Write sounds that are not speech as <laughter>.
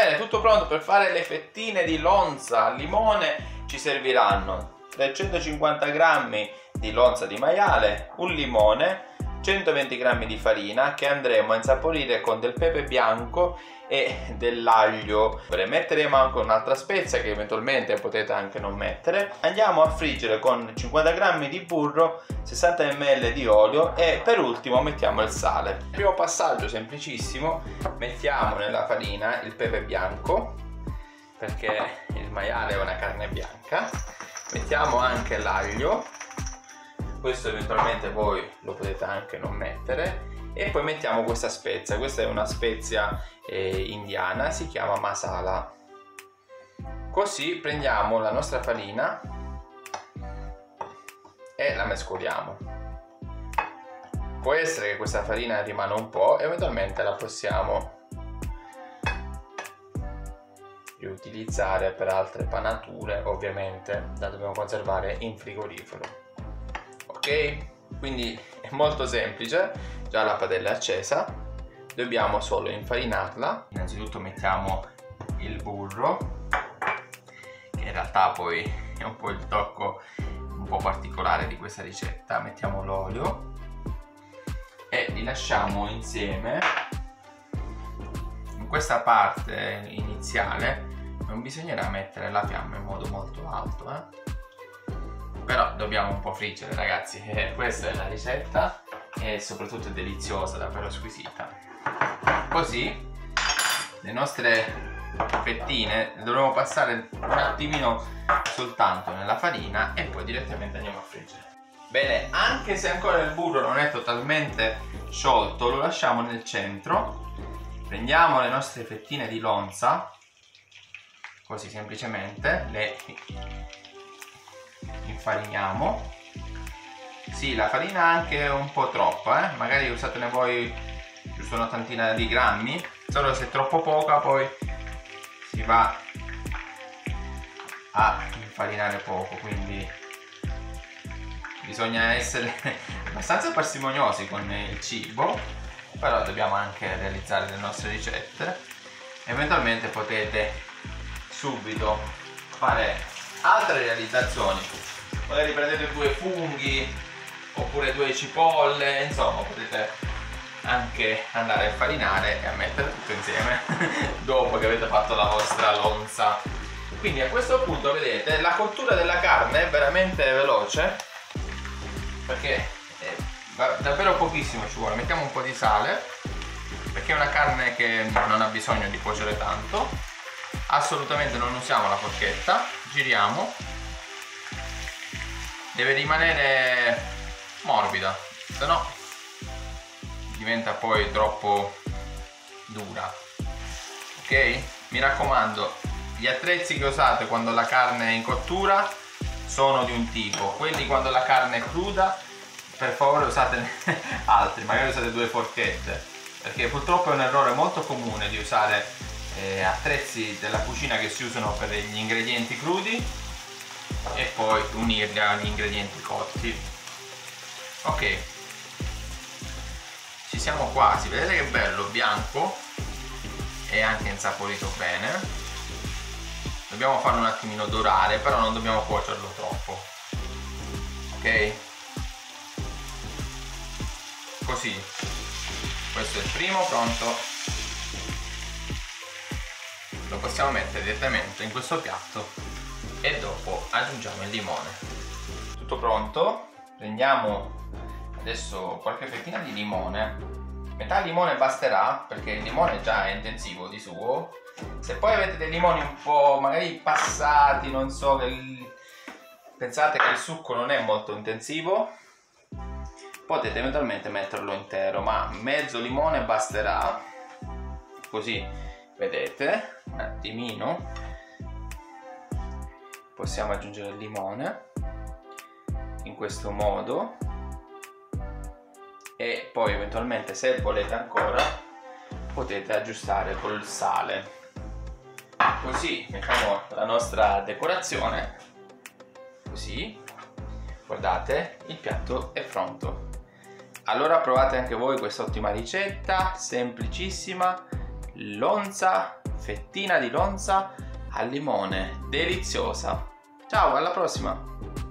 bene tutto pronto per fare le fettine di lonza al limone. Ci serviranno 350 g di lonza di maiale un limone 120 g di farina che andremo a insaporire con del pepe bianco e dell'aglio. Metteremo anche un'altra spezia che eventualmente potete anche non mettere. Andiamo a friggere con 50 g di burro 60 ml di olio e per ultimo mettiamo il sale. Primo passaggio semplicissimo mettiamo nella farina il pepe bianco perché il maiale è una carne bianca. Mettiamo anche l'aglio questo eventualmente voi lo potete anche non mettere. E poi mettiamo questa spezia. Questa è una spezia eh, indiana si chiama masala. Così prendiamo la nostra farina e la mescoliamo. Può essere che questa farina rimane un po' eventualmente la possiamo riutilizzare per altre panature ovviamente la dobbiamo conservare in frigorifero quindi è molto semplice. Già la padella è accesa. Dobbiamo solo infarinarla. Innanzitutto mettiamo il burro che in realtà poi è un po' il tocco un po' particolare di questa ricetta. Mettiamo l'olio e li lasciamo insieme. In questa parte iniziale non bisognerà mettere la fiamma in modo molto alto eh? Però dobbiamo un po' friggere ragazzi. Eh, questa è la ricetta. E soprattutto è deliziosa davvero squisita. Così le nostre fettine le dovremo passare un attimino soltanto nella farina e poi direttamente andiamo a friggere. Bene anche se ancora il burro non è totalmente sciolto lo lasciamo nel centro. Prendiamo le nostre fettine di lonza così semplicemente le infariniamo sì la farina anche un po' troppa eh? magari usatene voi giusto una tantina di grammi solo se è troppo poca poi si va a infarinare poco quindi bisogna essere <laughs> abbastanza parsimoniosi con il cibo però dobbiamo anche realizzare le nostre ricette eventualmente potete subito fare altre realizzazioni. Magari prendete due funghi oppure due cipolle insomma potete anche andare a farinare e a mettere tutto insieme <laughs> dopo che avete fatto la vostra lonza. Quindi a questo punto vedete la cottura della carne è veramente veloce perché davvero pochissimo ci vuole. Mettiamo un po' di sale perché è una carne che non ha bisogno di cuocere tanto assolutamente non usiamo la forchetta. Giriamo. Deve rimanere morbida se no diventa poi troppo dura. Ok? Mi raccomando gli attrezzi che usate quando la carne è in cottura sono di un tipo. Quelli quando la carne è cruda per favore usate <laughs> altri magari usate due forchette. Perché purtroppo è un errore molto comune di usare eh, attrezzi della cucina che si usano per gli ingredienti crudi e poi unirli agli ingredienti cotti. Ok. Ci siamo quasi. Vedete che bello? Bianco e anche insaporito bene. Dobbiamo farlo un attimino dorare però non dobbiamo cuocerlo troppo. Ok? Così. Questo è il primo pronto lo possiamo mettere direttamente in questo piatto e dopo aggiungiamo il limone. Tutto pronto? Prendiamo adesso qualche fettina di limone. Metà limone basterà perché il limone già è intensivo di suo. Se poi avete dei limoni un po' magari passati non so che pensate che il succo non è molto intensivo potete eventualmente metterlo intero ma mezzo limone basterà così vedete? Un attimino. Possiamo aggiungere il limone in questo modo. E poi eventualmente se volete ancora potete aggiustare col sale. Così mettiamo la nostra decorazione. Così. Guardate il piatto è pronto. Allora provate anche voi questa ottima ricetta semplicissima lonza fettina di lonza al limone, deliziosa. Ciao, alla prossima!